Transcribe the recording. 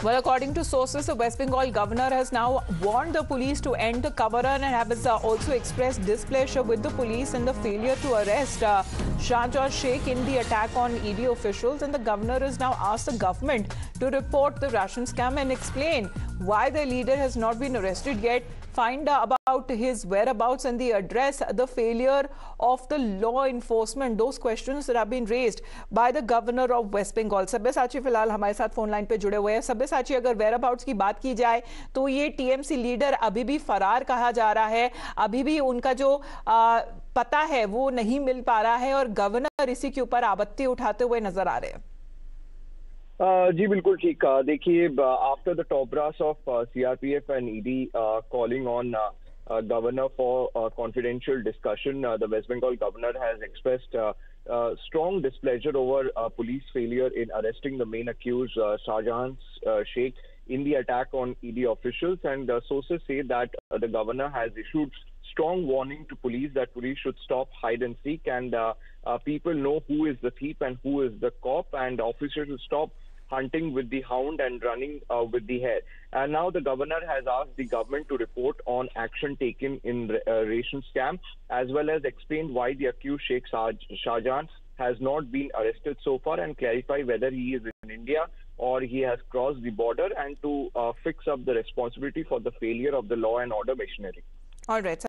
Well, according to sources, the West Bengal governor has now warned the police to end the cover and has uh, also expressed displeasure with the police and the failure to arrest uh, Shahjahan Sheikh in the attack on ED officials. And the governor has now asked the government to report the ration scam and explain why the leader has not been arrested yet find about his whereabouts and the address the failure of the law enforcement those questions that have been raised by the governor of west bengal sabyasachi फ़िलहाल हमारे साथ phone line पे जुड़े हुए हैं sabyasachi अगर whereabouts की बात की जाए तो ये टीएमसी लीडर अभी भी फरार कहा जा रहा है अभी भी उनका जो आ, पता है वो नहीं मिल पा रहा है और गवर्नर इसी के ऊपर आपत्ति उठाते हुए नज़र आ रहे हैं जी बिल्कुल ठीक कहा देखिए after the top brass of uh, CRPF and ED uh, calling on uh, governor for a confidential discussion, the West Bengal governor has expressed strong displeasure over police failure in arresting the main accused, Shahjahan Sheikh, in the attack on ED officials. And sources say that the governor has issued strong warning to police that police should stop hide and seek and uh, uh, people know who is the thief and who is the cop and officers should stop hunting with the hound and running uh, with the hare. And now the governor has asked the government to report on action taken in uh, ration scam, as well as explain why the accused Sheikh Shahjahan has not been arrested so far and clarify whether he is in India or he has crossed the border and to uh, fix up the responsibility for the failure of the law and order machinery. All right.